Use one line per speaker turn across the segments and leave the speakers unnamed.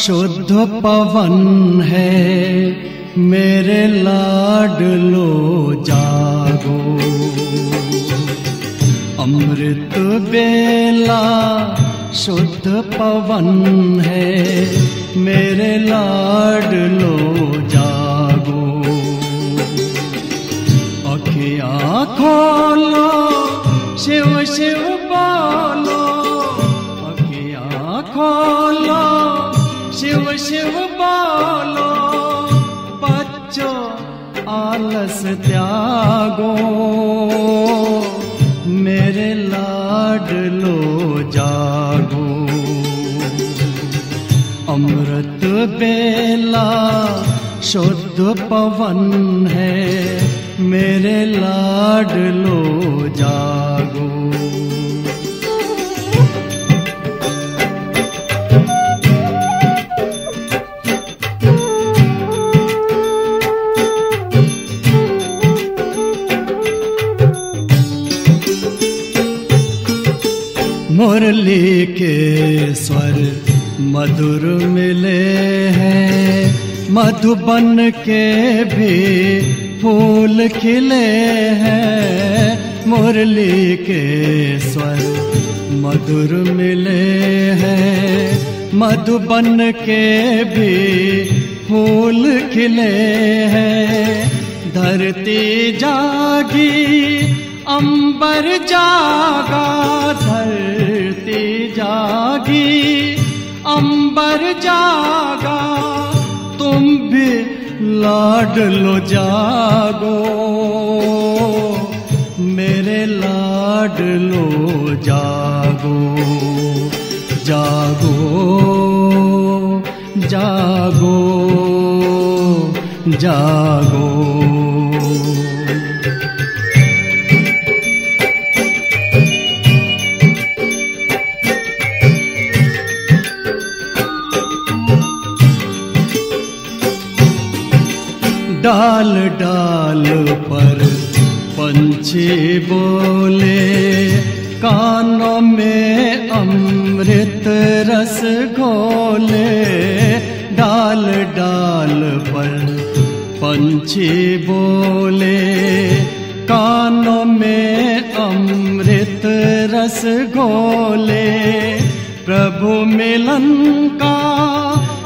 शुद्ध पवन है, मेरे लाडलो जागो। अमृत बेला शुद्ध पवन है, मेरे लाडलो जागो। अखिया खोलो, शिव शिव शिव बोलो, बच्चों आलस त्यागो। मेरे लाडलो जागो। अमृत बेला शुद्ध पवन है, मेरे लाडलो जागो। मुरली के स्वर मधुर मिले हैं। मधुबन के भी फूल खिले हैं। मुरली के स्वर मधुर मिले हैं। मधुबन के भी फूल खिले हैं। धरती जागी, अंबर जागा अंबर जागा तुम भी लाड लो जागो। मेरे लाड लो जागो जागो जागो जागो। डाल डाल पर पंछी बोले, कानों में अमृत रस घोले। डाल डाल पर पंछी बोले, कानों में अमृत रस घोले। प्रभु मिलन का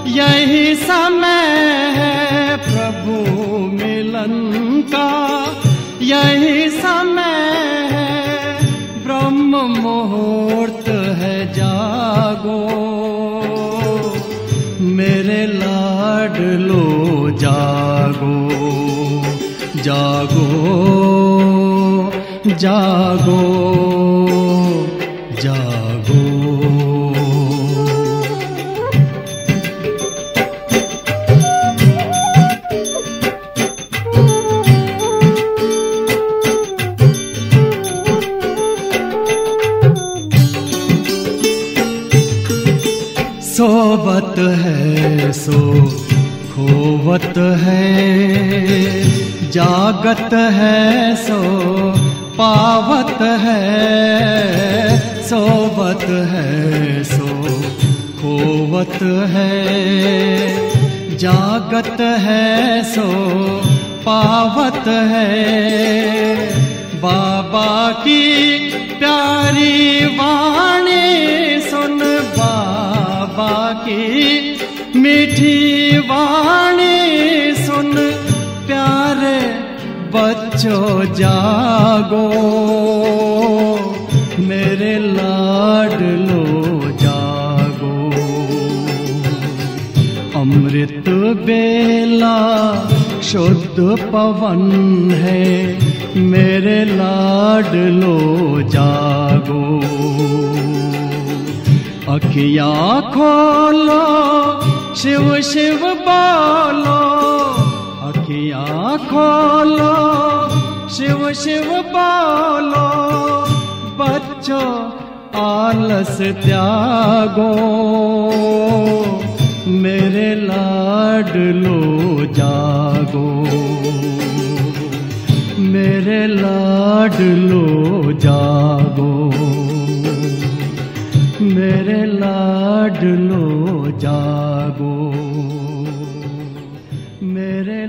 यही समय है। मिलन का यही समय है। ब्रह्म मुहूर्त है, जागो। मेरे लाड लो, जागो। जागो जागो जागो। खोवत है, जागत है, सो पावत है, सोवत है, सो खोवत है। जागत है, सो पावत है, बाबा की प्यारी वाणी सुन बाबा की मीठी वाणी। सुन प्यारे बच्चों जागो, मेरे लाडलो जागो। अमृत बेला शुद्ध पवन है, मेरे लाडलो जागो। अखिया खोलो, शिव शिव बोलो अखिया खोलो शिव शिव बोलो बच्चों, आलस त्यागो, मेरे लाडलो जागो, मेरे लाडलो जागो, मेरे लाडलो जागो, मेरे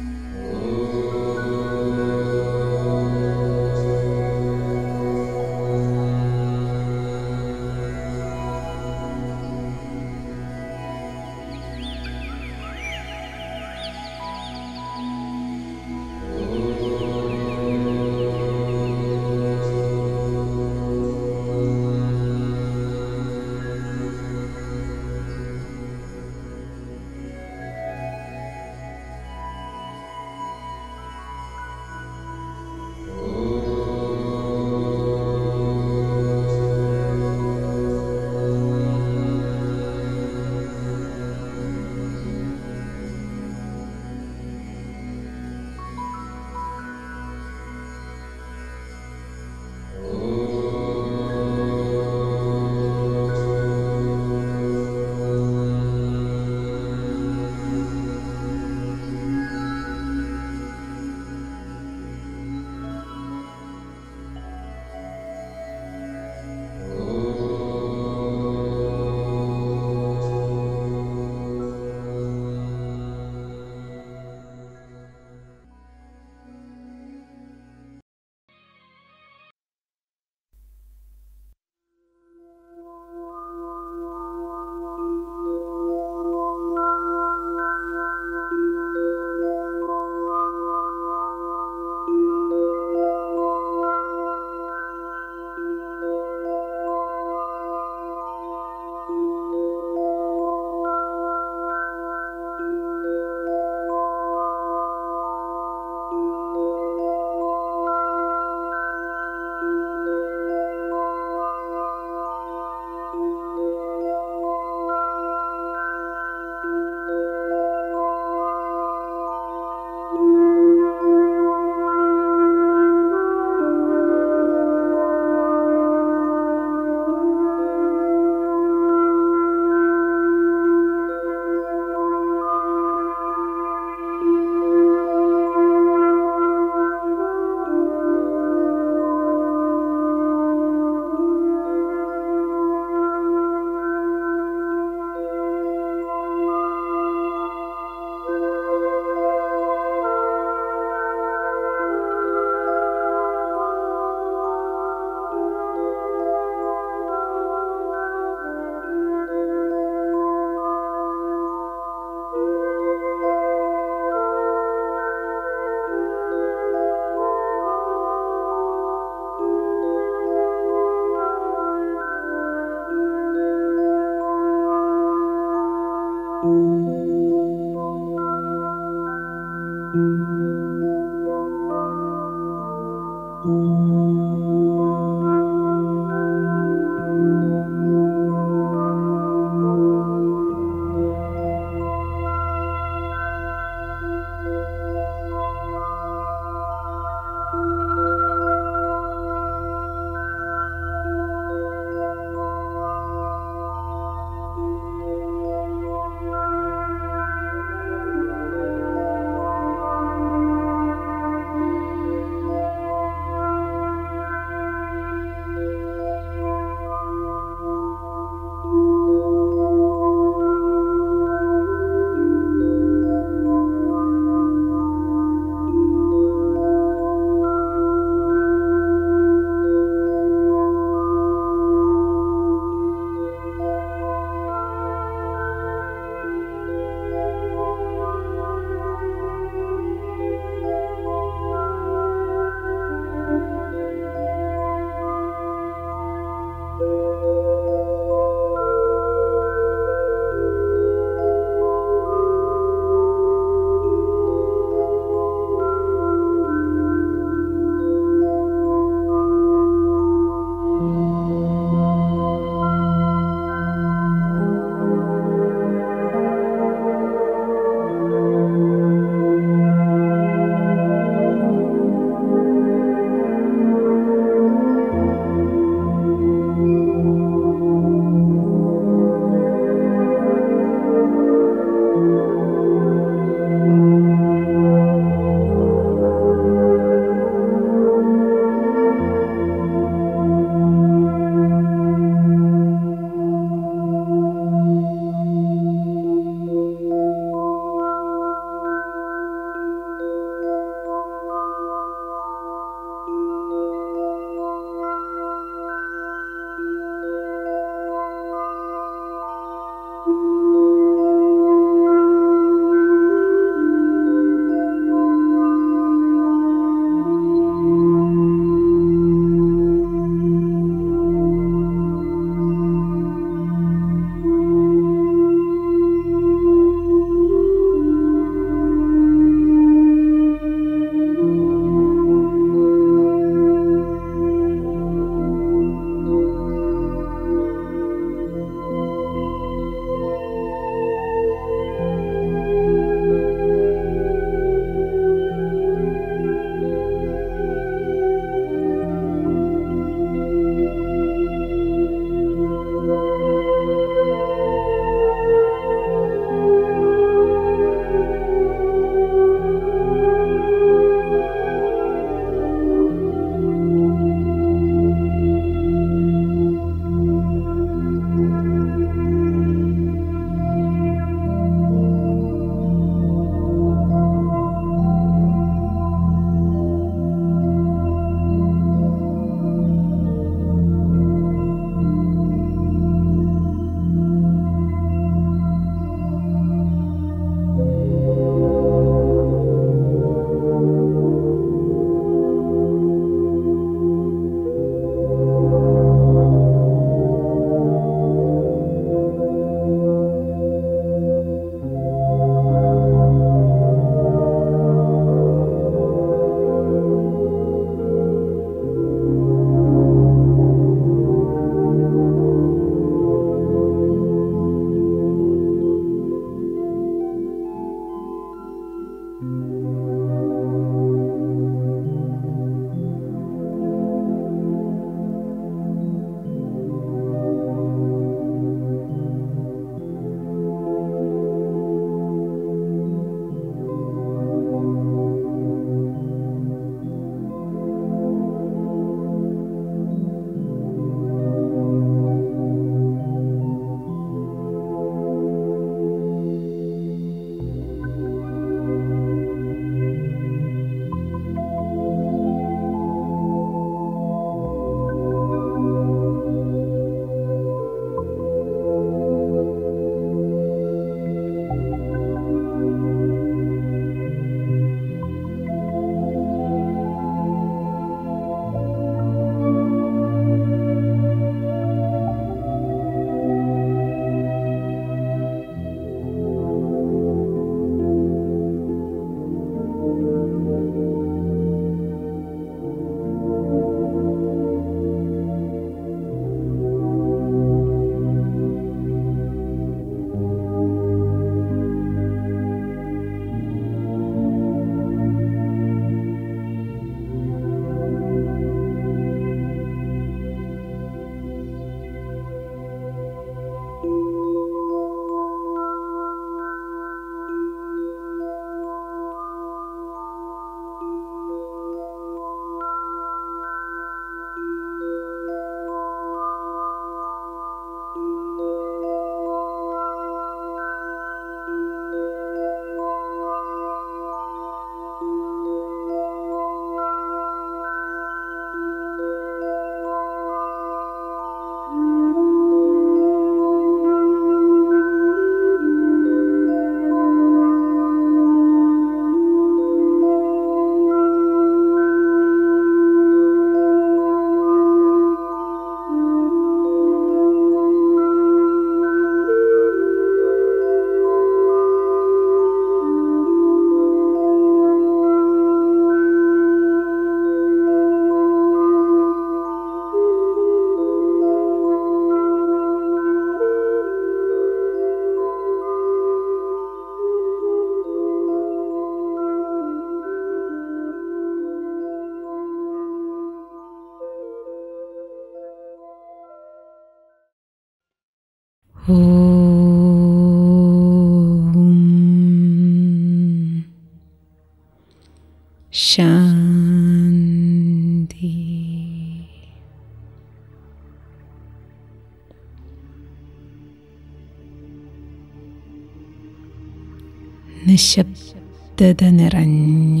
നിശബ്ദത നിറഞ്ഞ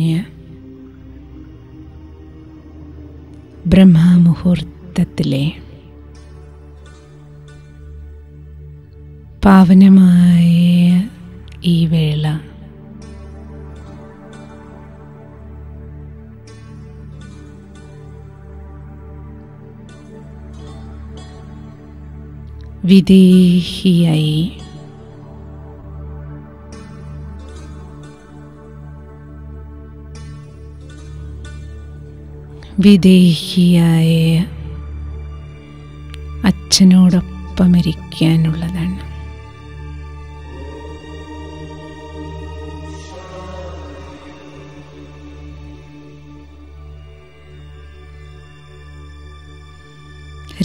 ബ്രഹ്മമുഹൂർത്തത്തിലെ പാവനമായ ഈ വേള വിദേഹിയായി വിദേഹിയായ അച്ഛനോടൊപ്പം ഇരിക്കാനുള്ളതാണ്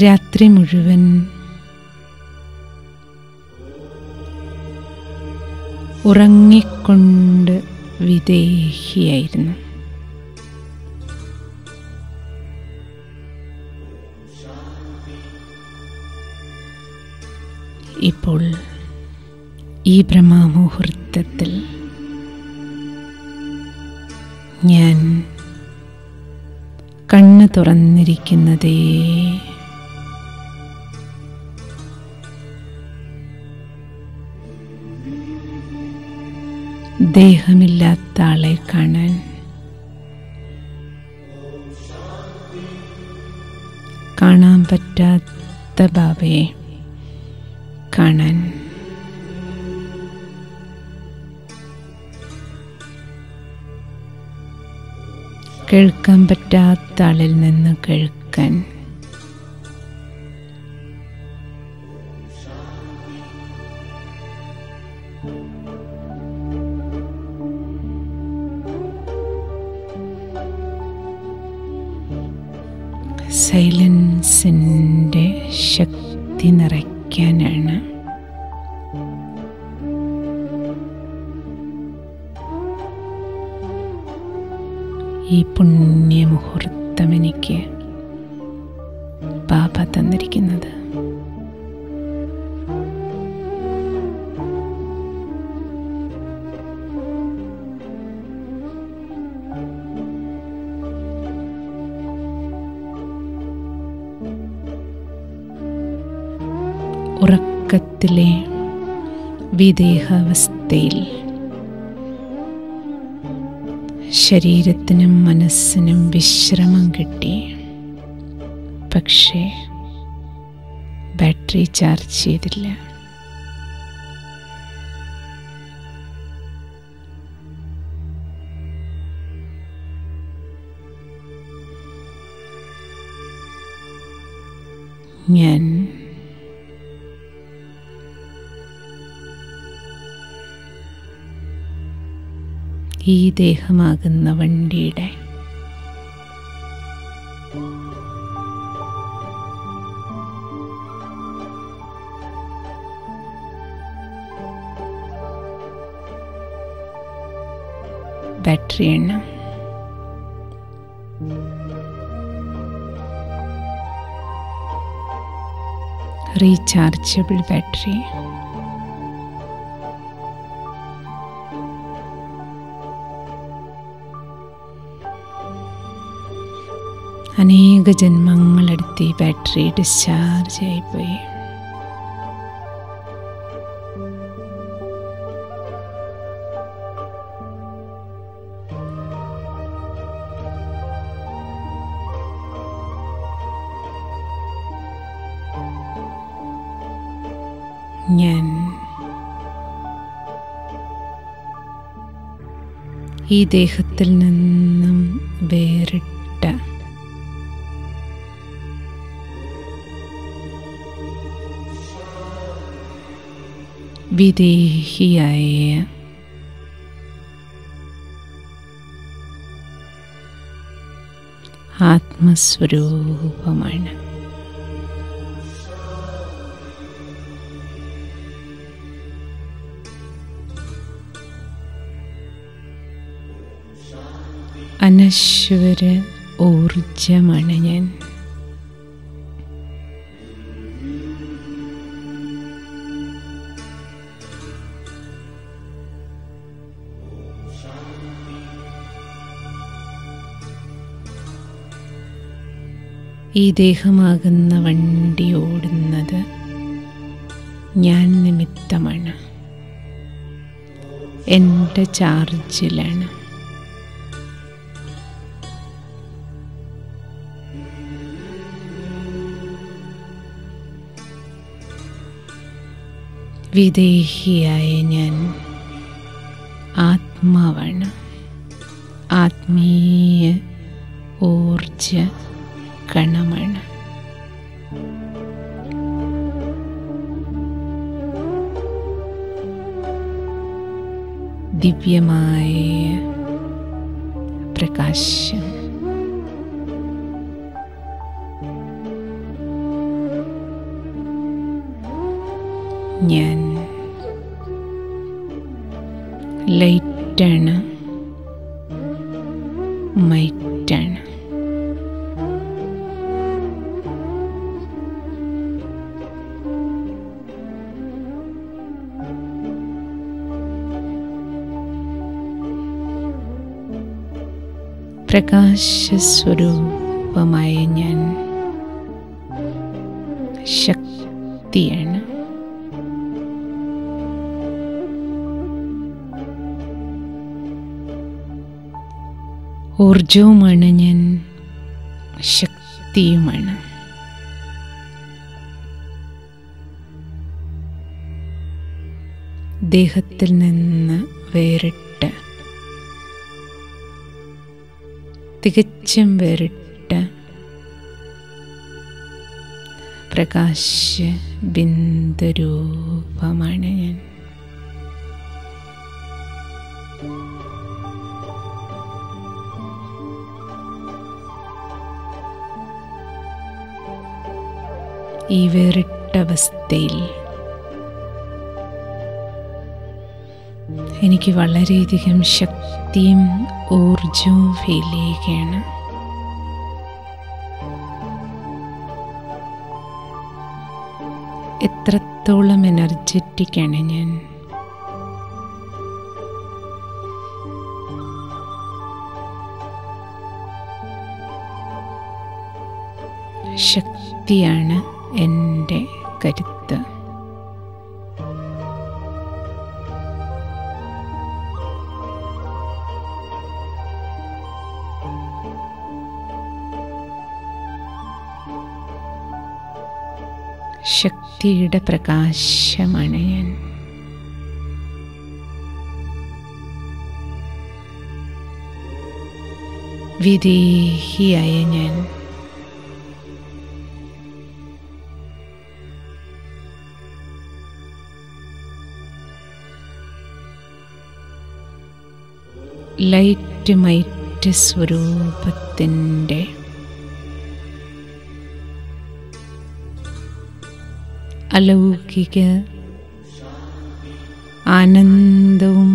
രാത്രി മുഴുവൻ ഉറങ്ങിക്കൊണ്ട് വിദേഹിയായിരുന്നു. ഇപ്പോൾ ഈ ബ്രഹ്മമുഹൂർത്തത്തിൽ ഞാൻ കണ്ണ് തുറന്നിരിക്കുന്നതേ. ദേഹമില്ലാത്ത ആളെ കാണാൻ കാണാൻ പറ്റാത്ത ബാബയെ കാണാൻ. കേൾക്കാൻ പറ്റാത്ത ആളിൽ നിന്ന് കേൾക്കാൻ. വിദേഹാവസ്ഥയിൽ ശരീരത്തിനും മനസ്സിനും വിശ്രമം കിട്ടി. പക്ഷേ ബാറ്ററി ചാർജ് ചെയ്തില്ല. ഞാൻ ഈ ദേഹമാകുന്ന വണ്ടിയുടെ. ബാറ്ററി എണ്ണ. Rechargeable battery. അനേക ജന്മങ്ങളെടുത്ത് ഈ ബാറ്ററി ഡിസ്ചാർജ് ആയിപ്പോയി. ഞാൻ ഈ ദേഹത്തിൽ നിന്നും വേറിട്ട വിദേഹിയായി ആത്മസ്വരൂപമാണ്. അനശ്വര ഊർജമാണ് ഞാൻ. ഈ ദേഹമാകുന്ന വണ്ടി ഓടുന്നത് ഞാൻ നിമിത്തമാണ്. എന്റെ ചാർജിലാണ്. വിദേഹിയായ ഞാൻ ആത്മാവാണ്. ആത്മീയ ദിവ്യമായ പ്രകാശം. ഞാൻ ലൈറ്റാണ്. പ്രകാശസ്വരൂപമായ ഞാൻ ശക്തിയാണ്. ഊർജവുമാണ് ഞാൻ ശക്തിയുമാണ്. ദേഹത്തിൽ നിന്ന് വേറിട്ട് തികച്ചും വേറിട്ട പ്രകാശ ബിന്ദുരൂപമാണ് ഞാൻ. ഈ വേറിട്ട അവസ്ഥയിൽ എനിക്ക് വളരെയധികം ശക്തിയും ഊർജവും ഫീൽ ചെയ്യുകയാണ്. എത്രത്തോളം എനർജറ്റിക്കാണ് ഞാൻ. ശക്തിയാണ് എന്റെ കരുത്ത്. ശക്തിയുടെ പ്രകാശമാണ് ഞാൻ. വിദേഹിയായ ഞാൻ. ലൈറ്റ് മൈറ്റ് സ്വരൂപത്തിന്റെ അലൗകിക ആനന്ദവും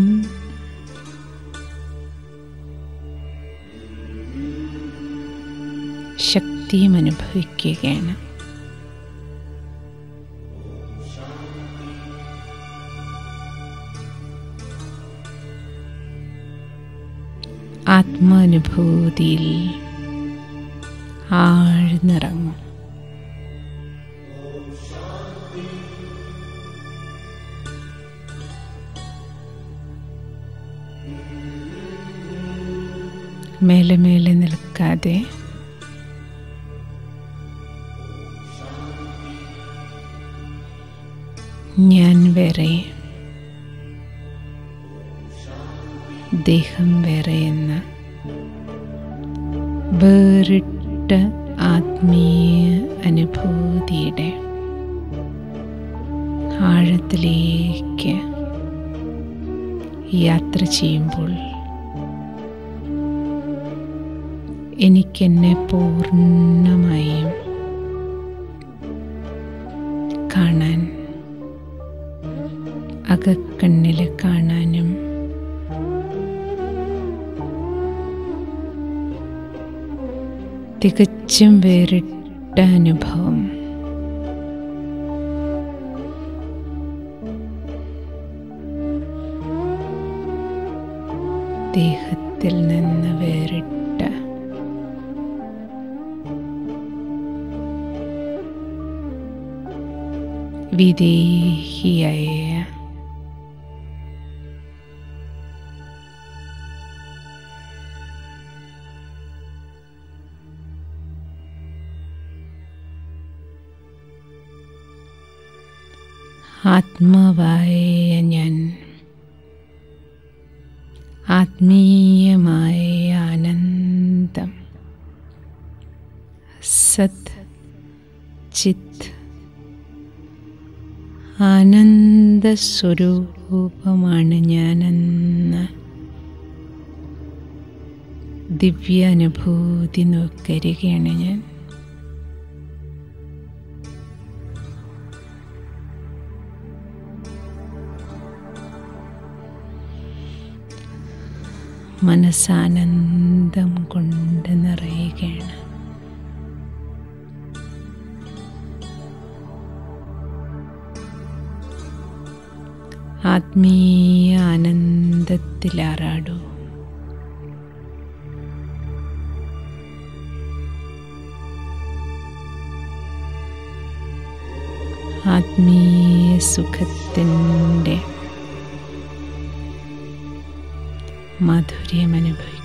ശക്തിയും അനുഭവിക്കുകയാണ് ആത്മാനുഭൂതിയിൽ ആഴ്ന്നിറങ്ങും മേലെ മേലെ നിൽക്കാതെ. ഞാൻ വേറെ. ദേഹം വേറെ എന്ന വേറിട്ട ആത്മീയ അനുഭൂതിയുടെ ആഴത്തിലേക്ക് യാത്ര ചെയ്യുമ്പോൾ എനിക്കെന്നെ പൂർണമായും കാണാൻ അകക്കണ്ണിൽ കാണാനും തികച്ചും വേറിട്ട അനുഭവം. ദേഹത്തിൽ നിന്ന് വേറിട്ട വിദേഹിയായ ആത്മാവായ ആനന്ദസ്വരൂപമാണ് ഞാനെന്ന ദിവ്യാനുഭൂതി നോക്കരികയാണ് ഞാൻ. മനസ്സാനന്ദം കൊണ്ട് നിറയുകയാണ്. ആത്മീയ ആനന്ദത്തിലാറാടൂ. ആത്മീയ സുഖത്തിന്റെ മാധുര്യം അനുഭവിക്കൂ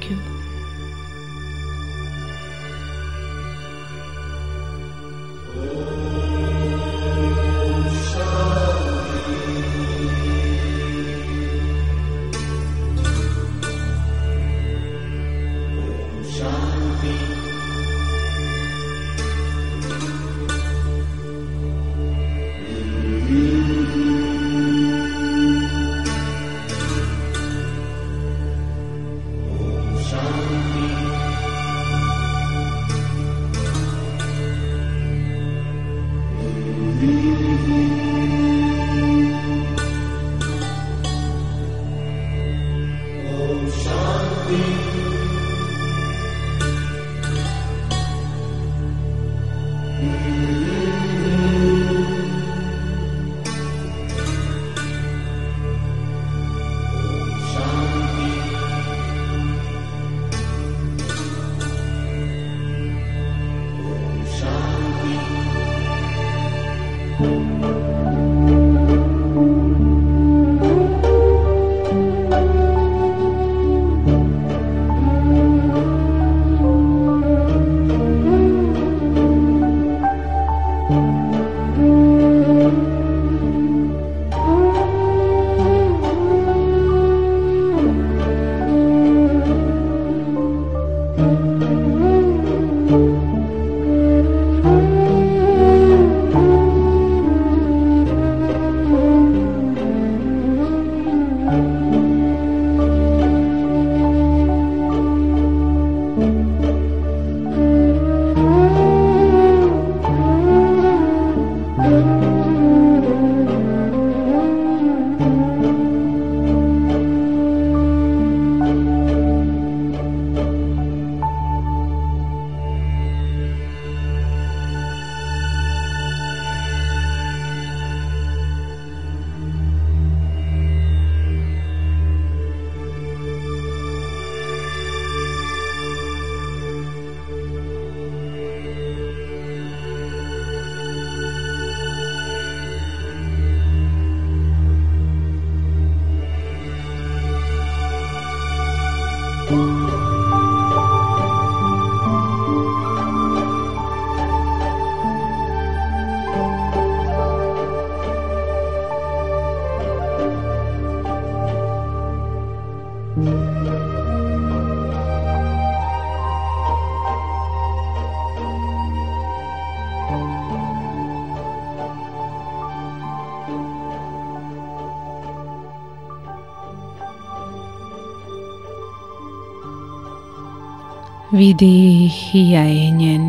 വിദേഹിയായ ഞാൻ.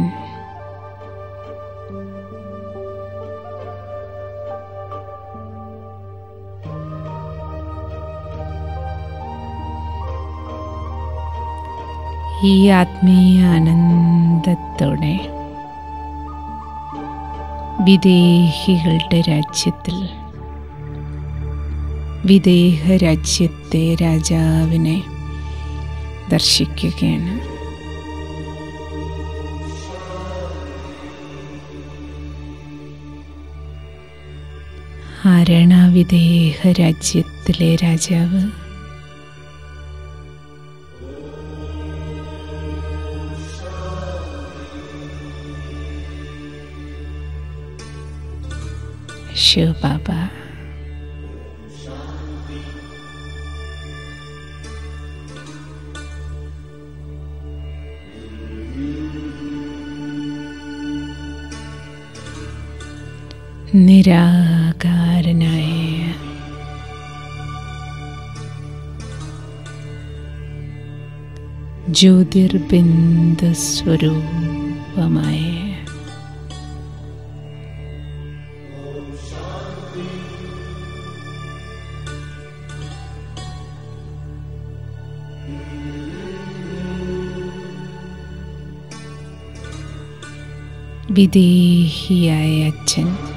ഈ ആത്മീയ ആനന്ദത്തോടെ വിദേഹികളുടെ രാജ്യത്തിൽ വിദേഹ രാജ്യത്തെ രാജാവിനെ ദർശിക്കുകയാണ്. ആരാണ് ആ വിദേഹ രാജ്യത്തിലെ രാജാവ്. ശിവബാബ. നിരാകാരനായ ज्योतिर्बिंद ज्योतिर्बिन्दस्वरूपमय विदेहियाय अच्छन्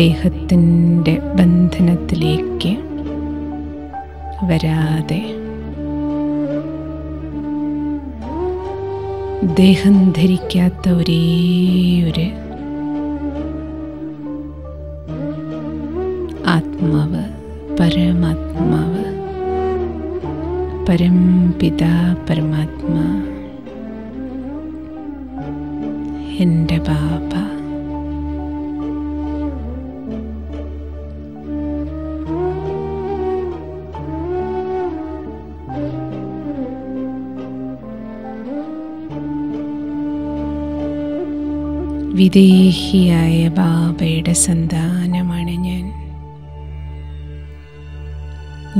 ദേഹത്തിന്റെ ബന്ധനത്തിലേക്ക് വരാതെ ദേഹം ധരിക്കാത്ത ഒരേ ഒരു വിദേഹിയായ ബാബയുടെ സന്താനമാണ് ഞാൻ.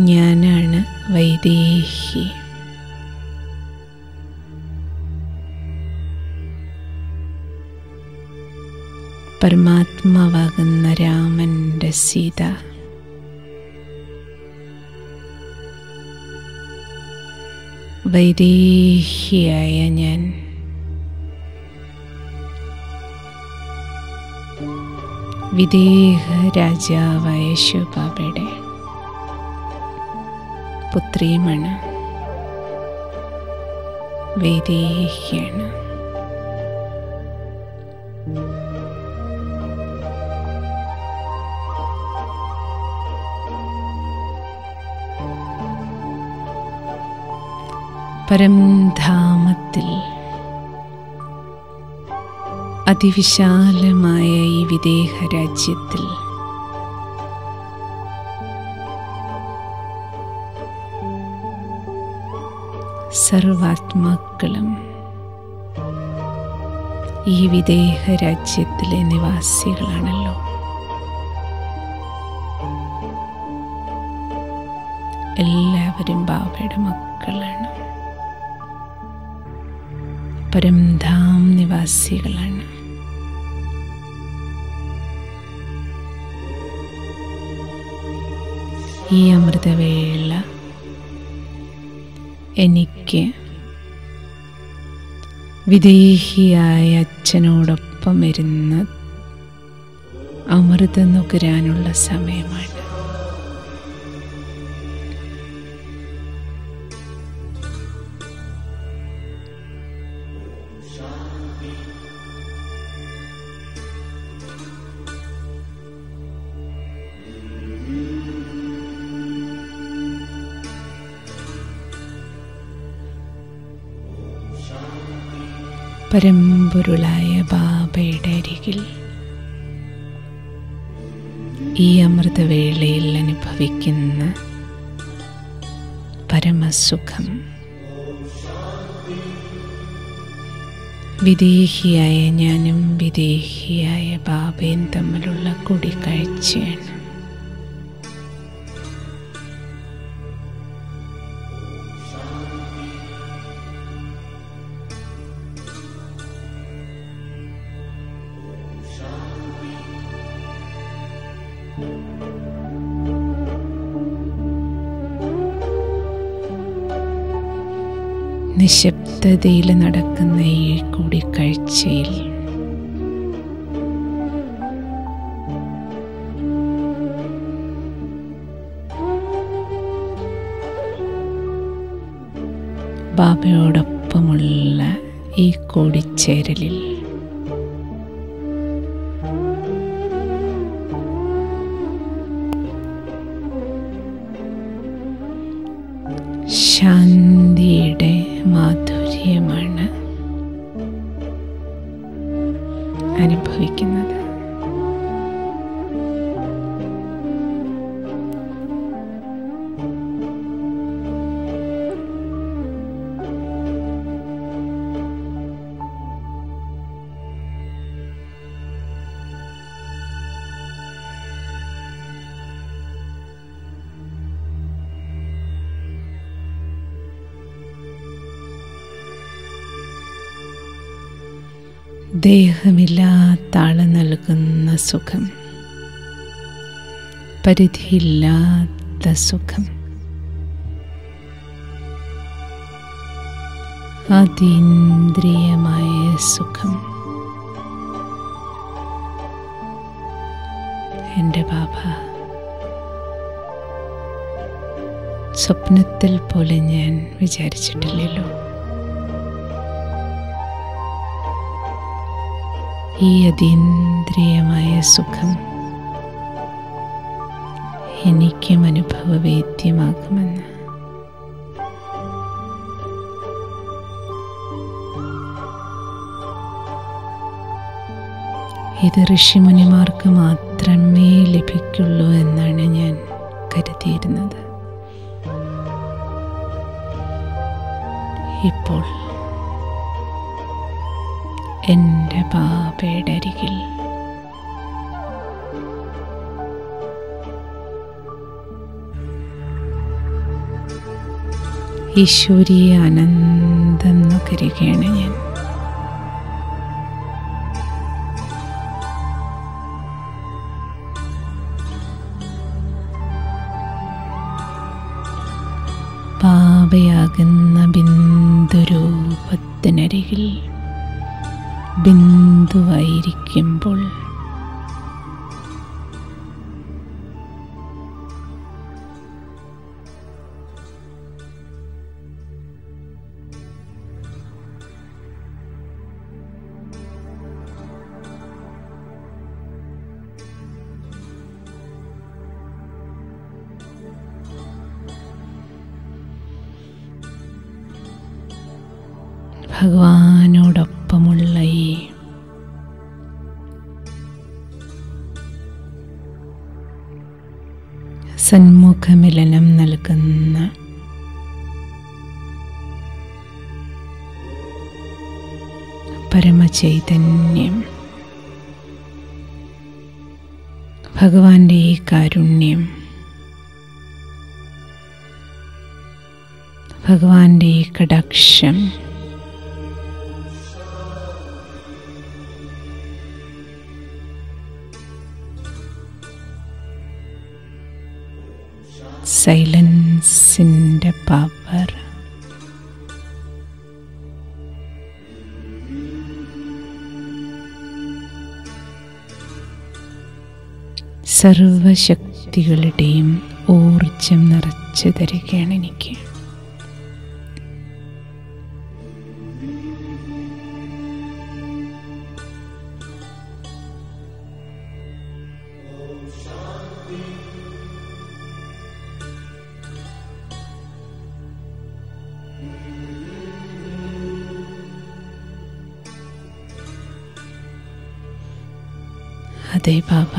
ഞാനാണ് വൈദേഹി. പരമാത്മാവാകുന്ന രാമന്റെ സീത. വൈദേഹിയായ ഞാൻ വിദേഹ രാജാവായ ശിവബാബയുടെ പുത്രിയുമാണ് വേദേഹിയാണ്. പരംധാമത്തിൽ അതിവിശാലമായ ഈ വിദേഹ രാജ്യത്തിൽ സർവാത്മാക്കളും ഈ വിദേഹ രാജ്യത്തിലെ നിവാസികളാണല്ലോ. എല്ലാവരും ബാബയുടെ മക്കളാണ്. പരംധാം നിവാസികളാണ്. ഈ അമൃതവേള എനിക്ക് വിദേഹിയായ അച്ഛനോടൊപ്പം ഇരുന്ന് അമൃതം നുകരാനുള്ള സമയമാണ് പരമ്പൊരുളായ ബാബയുടെ അരികിൽ. ഈ അമൃതവേളയിൽ അനുഭവിക്കുന്ന പരമസുഖം. വിദേഹിയായ ഞാനും വിദേഹിയായ ബാബയും തമ്മിലുള്ള കൂടിക്കാഴ്ചയാണ്. നിശബ്ദതയിൽ നടക്കുന്ന ഈ കൂടിക്കാഴ്ചയിൽ ബാബയോടൊപ്പമുള്ള ഈ കൂടിച്ചേരലിൽ ദേഹമില്ലാത്ത ആൾ നൽകുന്ന സുഖം. പരിധിയില്ലാത്ത സുഖം. അതീന്ദ്രിയമായ സുഖം. എന്റെ ബാബ സ്വപ്നത്തിൽ പോലെ ഞാൻ വിചാരിച്ചിട്ടില്ലല്ലോ. ഈ അതീന്ദ്രിയമായ സുഖം എനിക്കും അനുഭവവേദ്യമാകുമെന്ന്. ഇത് ഋഷിമുനിമാർക്ക് മാത്രമേ ലഭിക്കുള്ളൂ എന്നാണ് ഞാൻ കരുതിയിരുന്നത്. ഇപ്പോൾ എന്റെ ബാബയുടെ അരികിൽ. ആനന്ദം നുകരുകയാണ് ഞാൻ. പാപയാകുന്ന ബിന്ദുരൂപത്തിനരികിൽ ബിന്ദുവായിരിക്കുമ്പോൾ ഭഗവാനോടൊപ്പമുള്ള ഈ സന്മുഖമിലനം നൽകുന്ന പരമചൈതന്യം. ഭഗവാന്റെ ഈ കാരുണ്യം ഭഗവാന്റെ ഈ കടാക്ഷം സൈലൻസിന്റെ പവർ. സർവശക്തികളുടെയും ഊർജം നിറച്ചു തരികയാണ് എനിക്ക്. ബാബ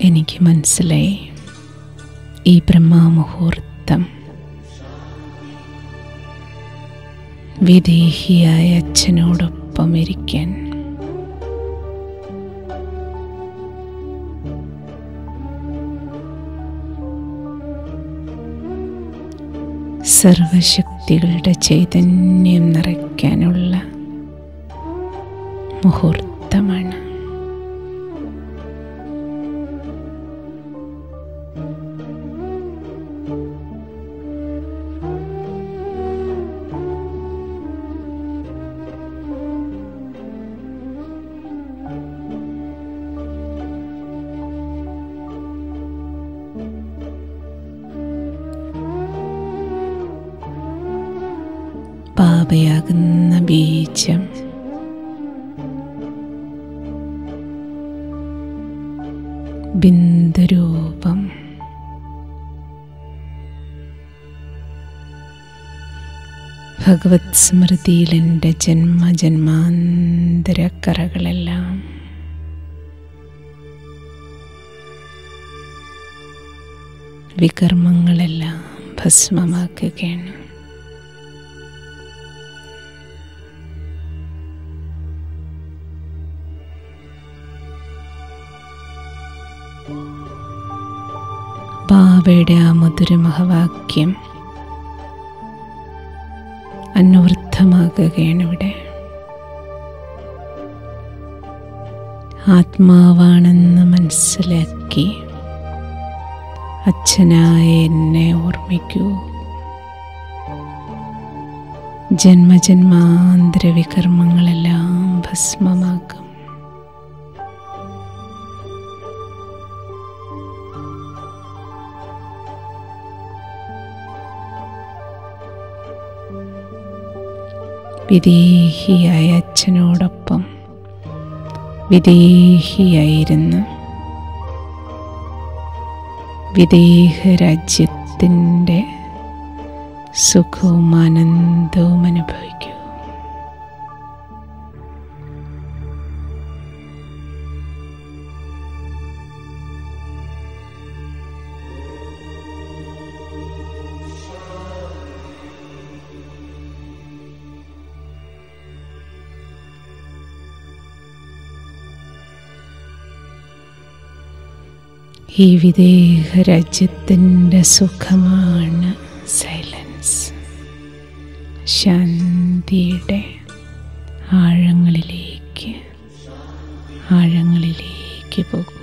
എനിക്ക് മനസ്സിലായി. ഈ ബ്രഹ്മമുഹൂർത്തം വിദേഹിയായ അച്ഛനോടൊപ്പം ഇരിക്കാൻ സർവശക്തികളുടെ ചൈതന്യം നിറയ്ക്കാനുള്ള മുഹൂർത്തമാണ് ബിന്ദുരൂപം. ഭഗവത് സ്മൃതിയിൽ എന്റെ ജന്മജന്മാന്തരക്കറകളെല്ലാം വികർമ്മങ്ങളെല്ലാം ഭസ്മമാക്കുകയാണ്. ബാബയുടെ ആ മധുരമഹവാക്യം അന്വർത്ഥമാകുകയാണ് ഇവിടെ ആത്മാവാണെന്ന് മനസ്സിലാക്കി അച്ഛനായ എന്നെ ഓർമ്മിക്കൂ. ജന്മജന്മാന്തര വികർമ്മങ്ങളെല്ലാം ഭസ്മമാക്കും. വിദേഹിയായ അച്ഛനോടൊപ്പം വിദേഹിയായിരുന്നു. വിദേഹരാജ്യത്തിന്റെ സുഖവും ആനന്ദവും അനുഭവിക്കൂ ഈ വിദേഹ രാജ്യത്തിന്റെ സുഖമാണ് സൈലൻസ്. ശാന്തിയുടെ ആഴങ്ങളിലേക്ക് ആഴങ്ങളിലേക്ക് പോകൂ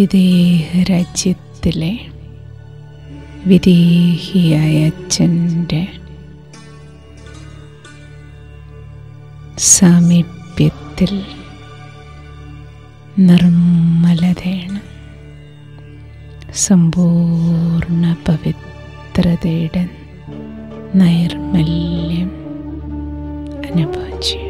വിദേഹരാജ്യത്തിലെ വിദേഹിയായ അച്ഛന്റെ സാമീപ്യത്തിൽ നിർമ്മലതയാണ് സമ്പൂർണ പവിത്രതയുടെ നൈർമല്യം അനുഭവിച്ചു.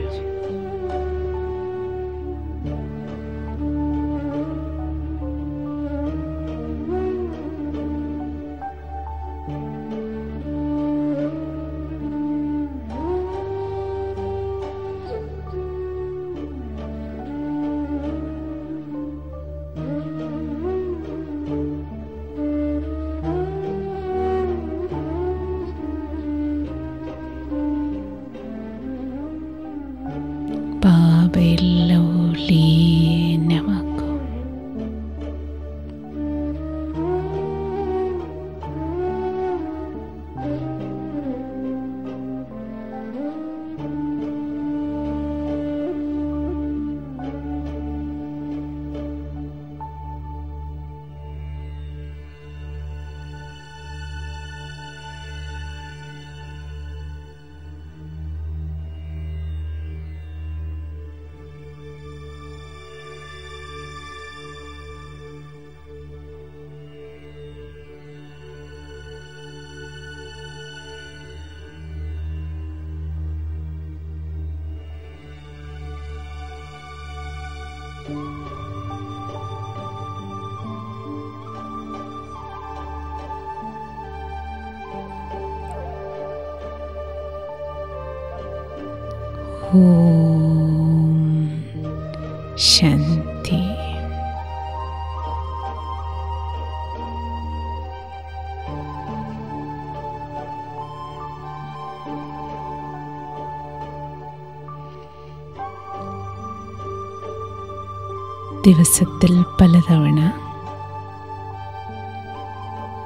ദിവസത്തിൽ പലതവണ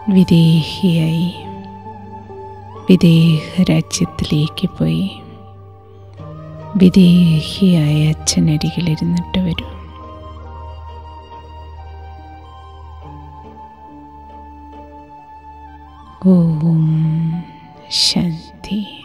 വിദേഹിയായി വിദേഹ രാജ്യത്തിലേക്ക് പോയി. വിദേഹിയായ അച്ഛനരികിലിരുന്നിട്ട് വരും. ഓം ശാന്തി.